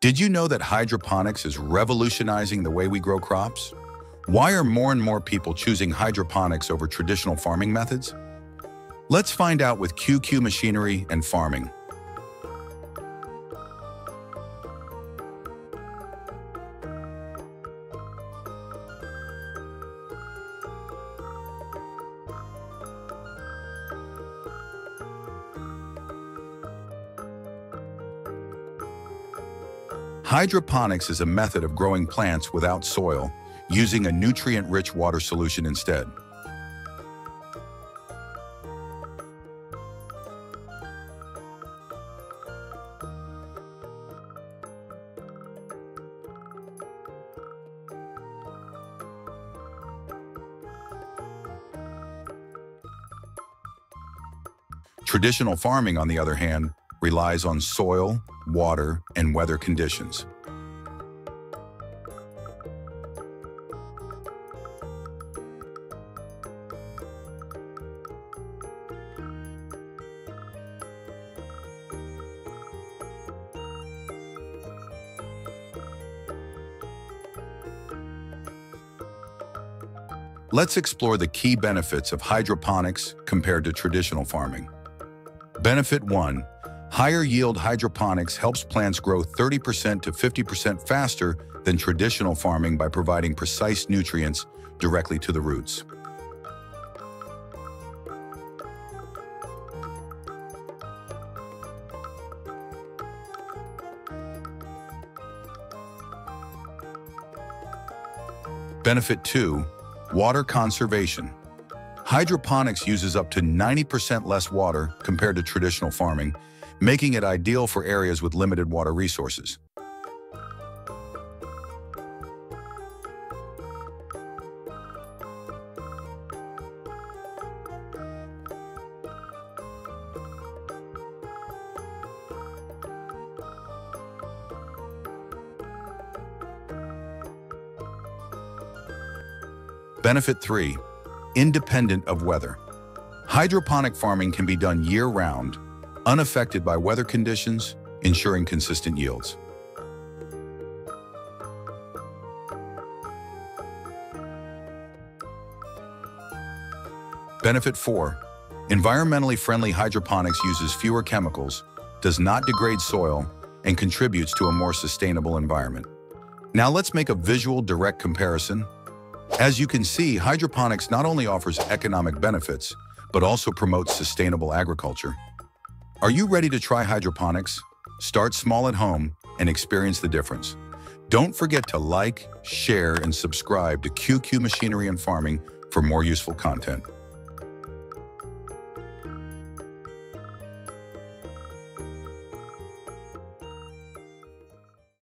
Did you know that hydroponics is revolutionizing the way we grow crops? Why are more and more people choosing hydroponics over traditional farming methods? Let's find out with QQ Machinery and Farming. Hydroponics is a method of growing plants without soil, using a nutrient-rich water solution instead. Traditional farming, on the other hand, relies on soil, water, and weather conditions. Let's explore the key benefits of hydroponics compared to traditional farming. Benefit 1. Higher yield hydroponics helps plants grow 30% to 50% faster than traditional farming by providing precise nutrients directly to the roots. Benefit 2. Water conservation. Hydroponics uses up to 90% less water compared to traditional farming, making it ideal for areas with limited water resources. Benefit 3. Independent of weather. Hydroponic farming can be done year-round, unaffected by weather conditions, ensuring consistent yields. Benefit 4. Environmentally friendly hydroponics uses fewer chemicals, does not degrade soil, and contributes to a more sustainable environment. Now let's make a visual direct comparison. As you can see, hydroponics not only offers economic benefits, but also promotes sustainable agriculture. Are you ready to try hydroponics? Start small at home and experience the difference. Don't forget to like, share, and subscribe to QQ Machinery and Farming for more useful content.